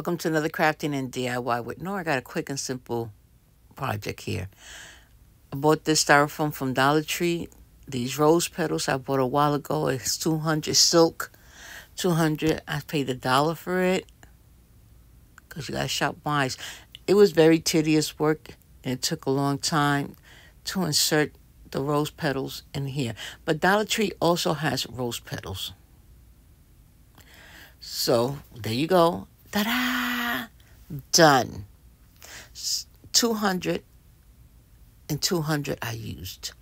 Welcome to another crafting and DIY with Nora. I got a quick and simple project here. I bought this styrofoam from Dollar Tree. These rose petals I bought a while ago. It's 200 silk. 200 I paid a dollar for it. Because you got to shop wise. It was very tedious work. And it took a long time to insert the rose petals in here. But Dollar Tree also has rose petals. So there you go. Ta-da! Done. 200 and 200 I used.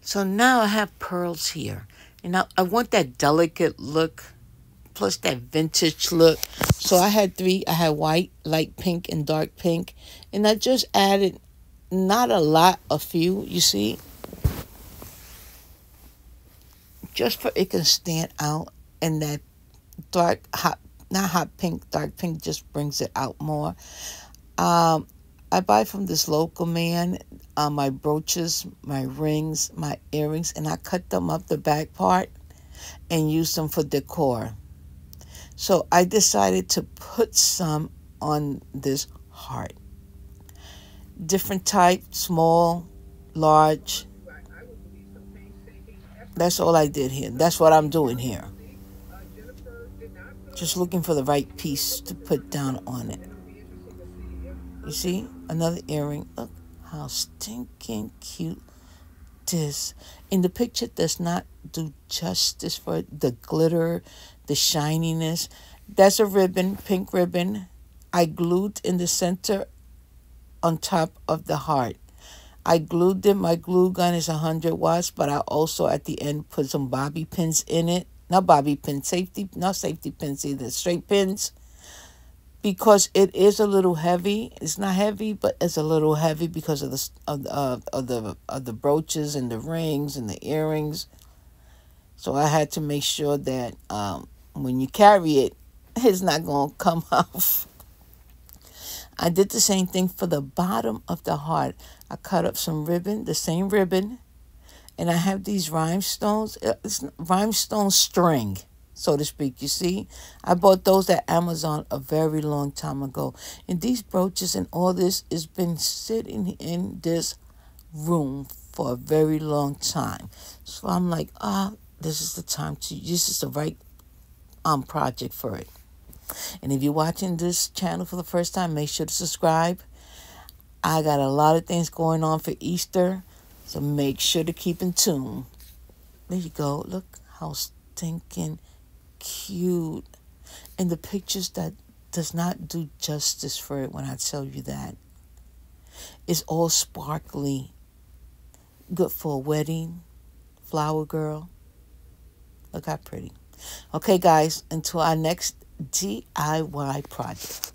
So now I have pearls here. And I, I want that delicate look plus that vintage look. So I had three. I had white, light pink, and dark pink. And I just added not a lot, a few, you see. Just for it can stand out in that dark hot not hot pink, dark pink just brings it out more. Um, I buy from this local man uh, my brooches, my rings, my earrings, and I cut them up the back part and use them for decor. So I decided to put some on this heart. Different type, small, large. That's all I did here. That's what I'm doing here. Just looking for the right piece to put down on it. You see? Another earring. Look how stinking cute this. In the picture does not do justice for the glitter, the shininess. That's a ribbon, pink ribbon. I glued in the center on top of the heart. I glued it. My glue gun is 100 watts, but I also at the end put some bobby pins in it not bobby pins, safety, not safety pins either, straight pins, because it is a little heavy. It's not heavy, but it's a little heavy because of the of uh, of the of the brooches and the rings and the earrings. So I had to make sure that um, when you carry it, it's not going to come off. I did the same thing for the bottom of the heart. I cut up some ribbon, the same ribbon, and I have these rhinestones. Uh, it's rhinestone string, so to speak. You see, I bought those at Amazon a very long time ago. And these brooches and all this has been sitting in this room for a very long time. So I'm like, ah, this is the time to. This is the right um project for it. And if you're watching this channel for the first time, make sure to subscribe. I got a lot of things going on for Easter. So make sure to keep in tune. There you go. Look how stinking cute. And the pictures that does not do justice for it when I tell you that. It's all sparkly. Good for a wedding. Flower girl. Look how pretty. Okay, guys, until our next DIY project.